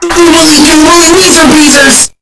People need to move me for beavers!